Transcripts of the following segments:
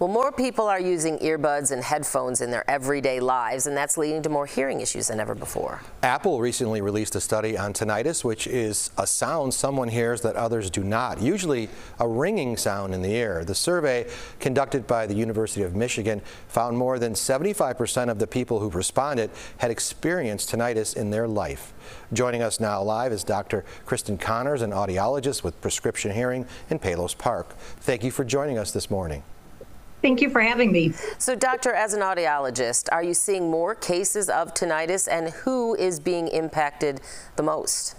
Well, more people are using earbuds and headphones in their everyday lives, and that's leading to more hearing issues than ever before. Apple recently released a study on tinnitus, which is a sound someone hears that others do not, usually a ringing sound in the ear. The survey conducted by the University of Michigan found more than 75% of the people who responded had experienced tinnitus in their life. Joining us now live is Dr. Kristen Conners, an audiologist with Prescription Hearing in Palos Park. Thank you for joining us this morning. Thank you for having me. So, doctor, as an audiologist, are you seeing more cases of tinnitus and who is being impacted the most?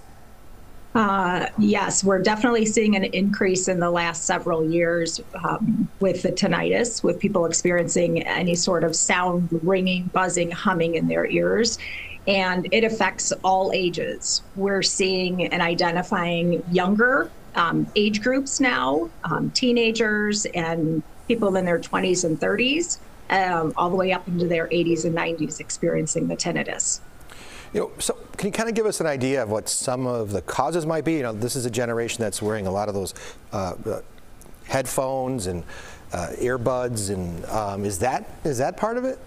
Uh, yes, we're definitely seeing an increase in the last several years um, with the tinnitus, with people experiencing any sort of sound ringing, buzzing, humming in their ears. And it affects all ages. We're seeing and identifying younger um, age groups now, um, teenagers and people in their 20s and 30s, um, all the way up into their 80s and 90s experiencing the tinnitus. You know, so can you kind of give us an idea of what some of the causes might be? You know, this is a generation that's wearing a lot of those uh, uh, headphones and uh, earbuds, and um, is that is that part of it?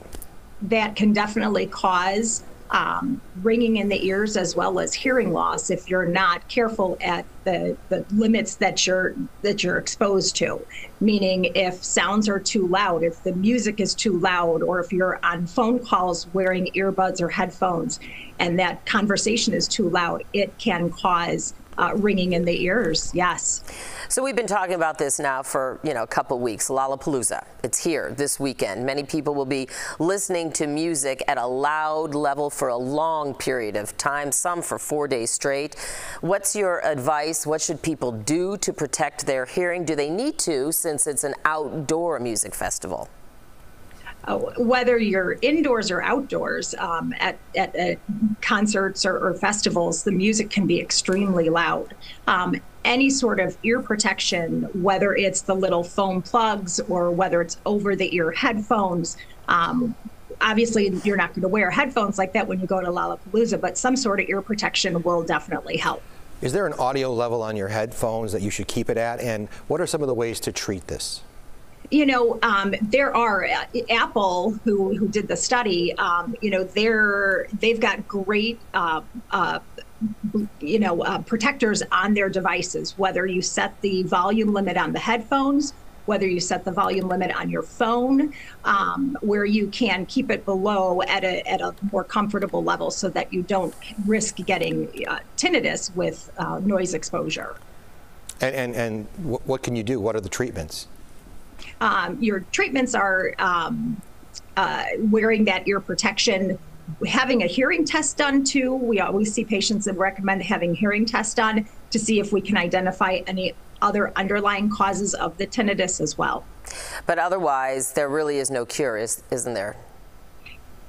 That can definitely cause um, ringing in the ears as well as hearing loss if you're not careful at the, the limits that you're that you're exposed to. Meaning, if sounds are too loud, if the music is too loud, or if you're on phone calls wearing earbuds or headphones, and that conversation is too loud, it can cause uh, ringing in the ears. Yes. So we've been talking about this now for you know a couple weeks. Lollapalooza. It's here this weekend. Many people will be listening to music at a loud level for a long period of time. Some for four days straight. What's your advice? What should people do to protect their hearing? Do they need to, since it's an outdoor music festival? Uh, whether you're indoors or outdoors um, at, at, at, concerts or, or, festivals, the music can be extremely loud. Um, any sort of ear protection, whether it's the little foam plugs or whether it's over the ear headphones, um, obviously you're not going to wear headphones like that when you go to Lollapalooza, but some sort of ear protection will definitely help. Is there an audio level on your headphones that you should keep it at? And what are some of the ways to treat this? You know, um, there are uh, Apple who who did the study. Um, you know, they're they've got great. Uh, uh, you know, uh, protectors on their devices, whether you set the volume limit on the headphones, whether you set the volume limit on your phone, um, where you can keep it below at a, at a more comfortable level so that you don't risk getting uh, tinnitus with uh, noise exposure. And, and, and what can you do? What are the treatments? Um, your treatments are um, uh, wearing that ear protection, having a hearing test done too. We always see patients that recommend having hearing tests done to see if we can identify any other underlying causes of the tinnitus as well. But otherwise, there really is no cure, is, isn't there?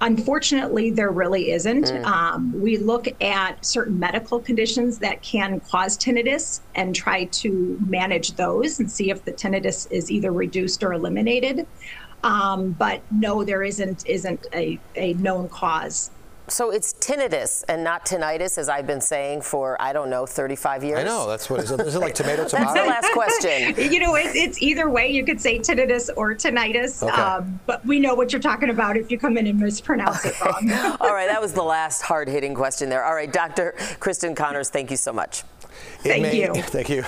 Unfortunately, there really isn't. Mm. Um, we look at certain medical conditions that can cause tinnitus and try to manage those and see if the tinnitus is either reduced or eliminated. Um, but no, there isn't isn't a, a known cause so it's tinnitus and not tinnitus, as I've been saying for, I don't know, 35 years? I know. That's what, is it, is it like tomato, tomato? That's the last question. you know, it, it's either way. You could say tinnitus or tinnitus, okay. um, but we know what you're talking about if you come in and mispronounce okay. it wrong. All right, that was the last hard-hitting question there. All right, Dr. Kristen Conners, thank you so much. Thank may, you. Thank you.